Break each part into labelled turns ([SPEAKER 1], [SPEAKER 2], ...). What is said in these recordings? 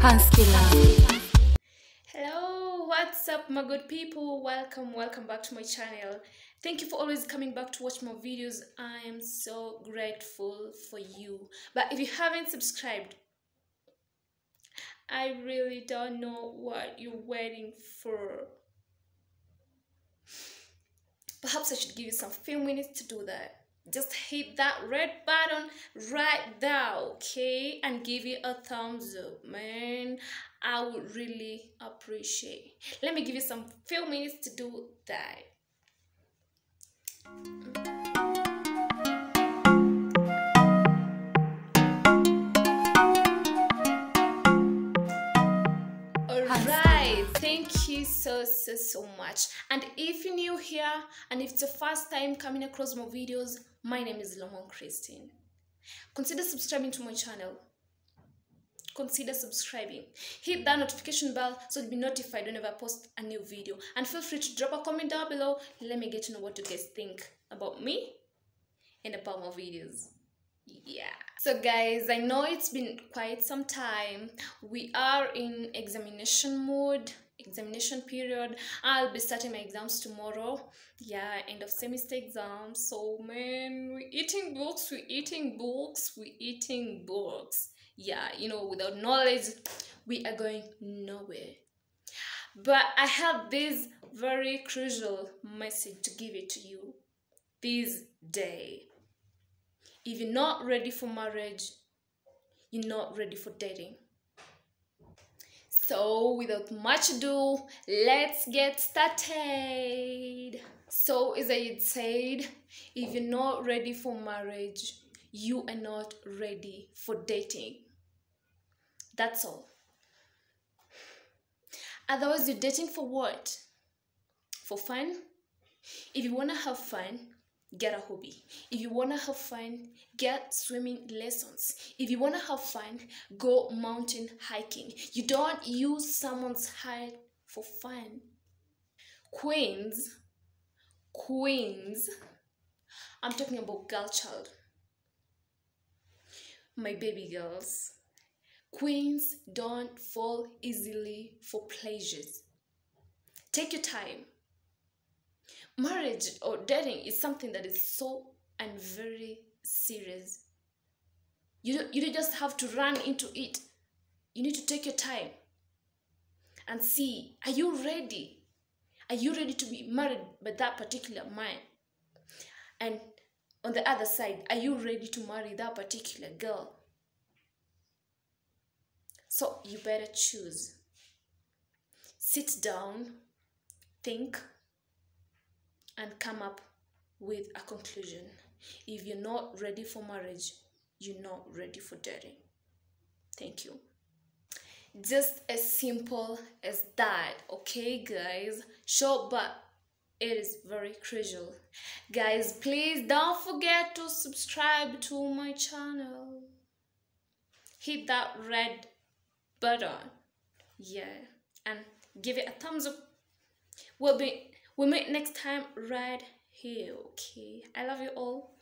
[SPEAKER 1] Hanskila. Hello, what's up, my good people? Welcome, welcome back to my channel. Thank you for always coming back to watch more videos. I am so grateful for you. But if you haven't subscribed, I really don't know what you're waiting for. Perhaps I should give you some few minutes to do that just hit that red button right now okay? And give it a thumbs up man. I would really appreciate. Let me give you some few minutes to do that. Alright, thank you so so so much. And if you're new here and if it's your first time coming across my videos, my name is Lomong Christine. Consider subscribing to my channel. Consider subscribing. Hit that notification bell so you'll be notified whenever I post a new video. And feel free to drop a comment down below. Let me get to know what you guys think about me and about my videos yeah so guys i know it's been quite some time we are in examination mode examination period. I'll be starting my exams tomorrow. Yeah end of semester exams so man we're eating books we're eating books we're eating books. Yeah you know without knowledge we are going nowhere. But i have this very crucial message to give it to you this day. If you're not ready for marriage, you're not ready for dating. So, without much ado, let's get started. So, as I said, if you're not ready for marriage, you are not ready for dating. That's all. Otherwise, you're dating for what? For fun? If you want to have fun, get a hobby. If you want to have fun, get swimming lessons. If you want to have fun, go mountain hiking. You don't use someone's height for fun. Queens, queens, I'm talking about girl child. My baby girls. Queens don't fall easily for pleasures. Take your time marriage or dating is something that is so and very serious. You don't, you don't just have to run into it. You need to take your time and see are you ready? Are you ready to be married by that particular man? And on the other side, are you ready to marry that particular girl? So you better choose. Sit down, think, and come up with a conclusion. If you're not ready for marriage, you're not ready for dating. Thank you. Just as simple as that, okay, guys? Short, but it is very crucial. Guys, please don't forget to subscribe to my channel. Hit that red button. Yeah, and give it a thumbs up. We'll be We'll meet next time right here, okay? I love you all.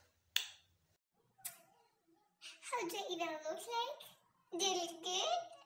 [SPEAKER 2] How do you even look like? You look good?